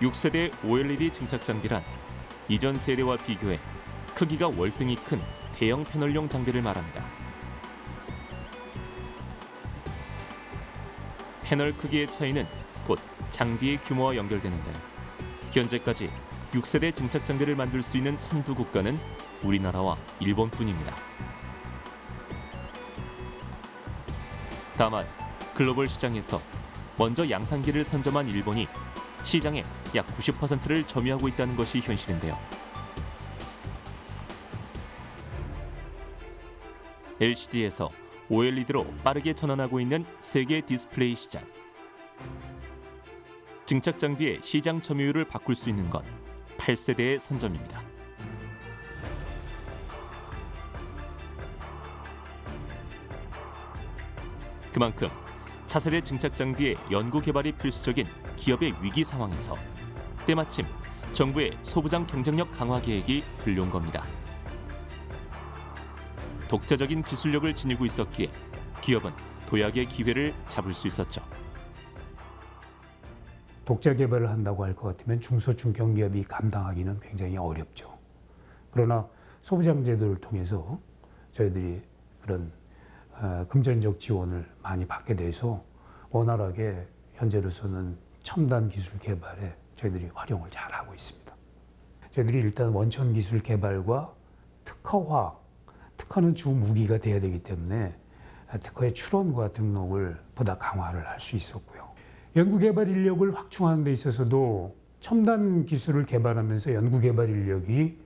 6세대 OLED 증착 장비란 이전 세대와 비교해 크기가 월등히 큰 대형 패널용 장비를 말합니다. 패널 크기의 차이는 곧 장비의 규모와 연결되는데 현재까지 6세대 증착 장비를 만들 수 있는 선두 국가는 우리나라와 일본뿐입니다. 다만 글로벌 시장에서 먼저 양산기를 선점한 일본이 시장의 약 90%를 점유하고 있다는 것이 현실인데요. LCD에서 OLED로 빠르게 전환하고 있는 세계 디스플레이 시장. 증착 장비의 시장 점유율을 바꿀 수 있는 건 8세대의 선점입니다. 그만큼 차세대 증착 장비의 연구 개발이 필수적인 기업의 위기 상황에서 때마침 정부의 소부장 경쟁력 강화 계획이 들려온 겁니다. 독자적인 기술력을 지니고 있었기에 기업은 도약의 기회를 잡을 수 있었죠. 독자 개발을 한다고 할 것 같으면 중소 중견 기업이 감당하기는 굉장히 어렵죠. 그러나 소부장 제도를 통해서 저희들이 그런 어, 금전적 지원을 많이 받게 돼서 원활하게 현재로서는 첨단 기술 개발에 저희들이 활용을 잘 하고 있습니다. 저희들이 일단 원천 기술 개발과 특허화, 특허는 주 무기가 돼야 되기 때문에 특허의 출원과 등록을 보다 강화를 할 수 있었고요. 연구개발 인력을 확충하는 데 있어서도 첨단 기술을 개발하면서 연구개발 인력이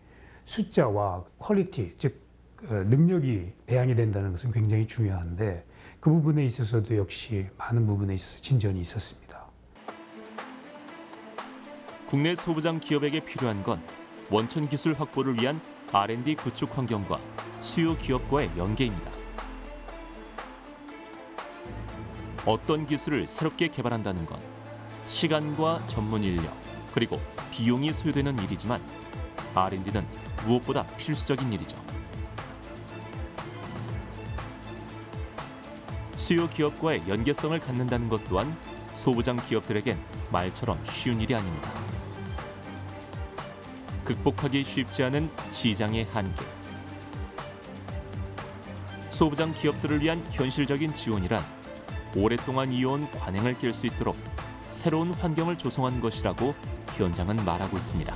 숫자와 quality, 즉 어, 능력이 배양이 된다는 것은 굉장히 중요한데 그 부분에 있어서도 역시 많은 부분에 있어서 진전이 있었습니다. 국내 소부장 기업에게 필요한 건 원천 기술 확보를 위한 R&D 구축 환경과 수요 기업과의 연계입니다. 어떤 기술을 새롭게 개발한다는 건 시간과 전문 인력 그리고 비용이 소요되는 일이지만 R&D는 무엇보다 필수적인 일이죠. 수요 기업과의 연계성을 갖는다는 것 또한 소부장 기업들에겐 말처럼 쉬운 일이 아닙니다. 극복하기 쉽지 않은 시장의 한계. 소부장 기업들을 위한 현실적인 지원이란 오랫동안 이어온 관행을 깰 수 있도록 새로운 환경을 조성한 것이라고 현장은 말하고 있습니다.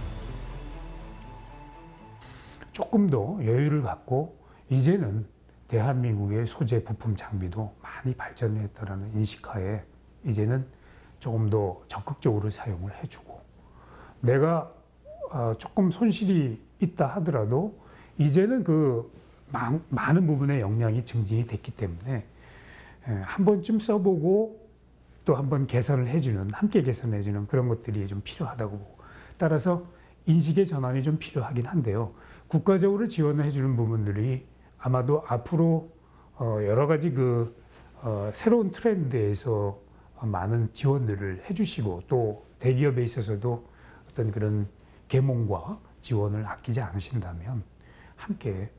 조금 더 여유를 갖고 이제는 대한민국의 소재 부품 장비도 많이 발전했다라는 인식하에 이제는 조금 더 적극적으로 사용을 해주고 내가 어, 조금 손실이 있다 하더라도 이제는 그 많은 부분의 역량이 증진이 됐기 때문에 한 번쯤 써보고 또 한 번 개선을 해주는 함께 개선해주는 그런 것들이 좀 필요하다고 보고 따라서 인식의 전환이 좀 필요하긴 한데요. 국가적으로 지원을 해주는 부분들이 아마도 앞으로 어, 여러 가지 그 어, 새로운 트렌드에서 많은 지원들을 해주시고 또 대기업에 있어서도 어떤 그런 계몽과 지원을 아끼지 않으신다면 함께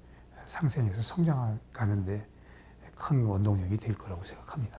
상생해서 성장하는데 큰 원동력이 될 거라고 생각합니다.